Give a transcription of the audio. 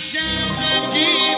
chão erguido.